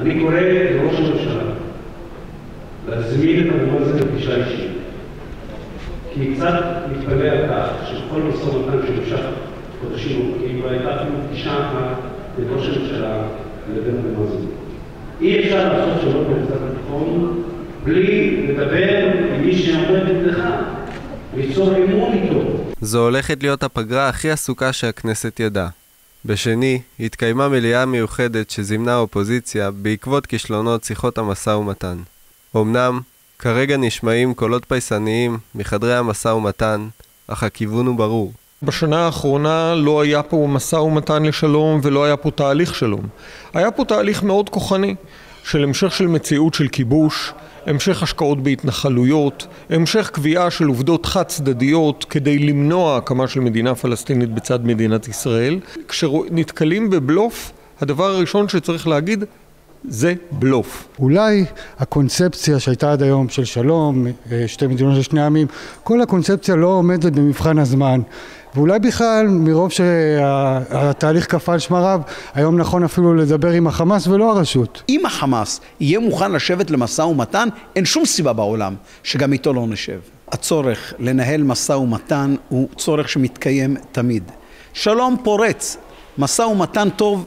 אני קורא לראש הממשלה להזמין את אבו מאזן לפגישה אישית. כי קצת מתפלא על כך שכל משא ומתן שנמשך חודשים ארוכים לא הייתה אפילו פגישה אחת בין ראש הממשלה לבין אבו מאזן. אי אפשר לעשות שלום במזרח התיכון בלי לדבר עם מי שעומד נגדך, ליצור אמון איתו. זו הולכת להיות הפגרה הכי עסוקה שהכנסת ידעה. בשני, התקיימה מליאה מיוחדת שזימנה האופוזיציה בעקבות כישלונות שיחות המשא ומתן. אמנם, כרגע נשמעים קולות פייסניים מחדרי המשא ומתן, אך הכיוון הוא ברור. בשנה האחרונה לא היה פה משא ומתן לשלום ולא היה פה תהליך שלום. היה פה תהליך מאוד כוחני של המשך של מציאות של כיבוש, המשך השקעות בהתנחלויות, המשך קביעה של עובדות חד צדדיות כדי למנוע הקמה של מדינה פלסטינית בצד מדינת ישראל. כשנתקלים בבלוף, הדבר הראשון שצריך להגיד זה בלוף. אולי הקונספציה שהייתה עד היום של שלום, אה, שתי מדינות לשני עמים, כל הקונספציה לא עומדת במבחן הזמן. ואולי בכלל, מרוב שהתהליך קפא על שמריו, היום נכון אפילו לדבר עם החמאס ולא הרשות. אם החמאס יהיה מוכן לשבת למשא ומתן, אין שום סיבה בעולם שגם איתו לא נשב. הצורך לנהל משא ומתן הוא צורך שמתקיים תמיד. שלום פורץ, משא ומתן טוב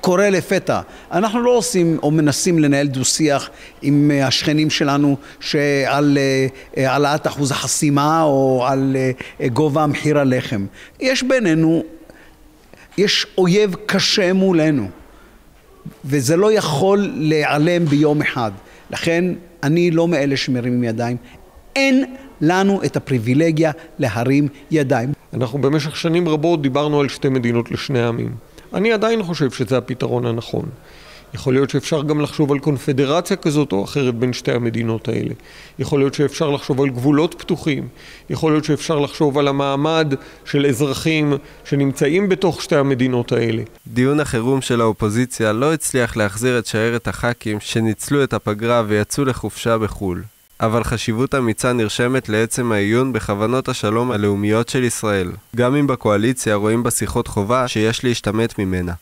קורה לפתע. אנחנו לא עושים או מנסים לנהל דו-שיח עם אה, השכנים שלנו שעל אה, העלאת אחוז החסימה או על אה, גובה מחיר הלחם. יש בינינו, יש אויב קשה מולנו, וזה לא יכול להיעלם ביום אחד. לכן אני לא מאלה שמרימים ידיים. אין לנו את הפריבילגיה להרים ידיים. אנחנו במשך שנים רבות דיברנו על שתי מדינות לשני עמים. אני עדיין חושב שזה הפתרון הנכון. יכול להיות שאפשר גם לחשוב על קונפדרציה כזאת או אחרת בין שתי המדינות האלה. יכול להיות שאפשר לחשוב על גבולות פתוחים. יכול להיות שאפשר לחשוב על המעמד של אזרחים שנמצאים בתוך שתי המדינות האלה. דיון החירום של האופוזיציה לא הצליח להחזיר את שיירת הח"כים שניצלו את הפגרה ויצאו לחופשה בחו"ל. אבל חשיבות אמיצה נרשמת לעצם העיון בכוונות השלום הלאומיות של ישראל, גם אם בקואליציה רואים בשיחות חובה שיש להשתמט ממנה.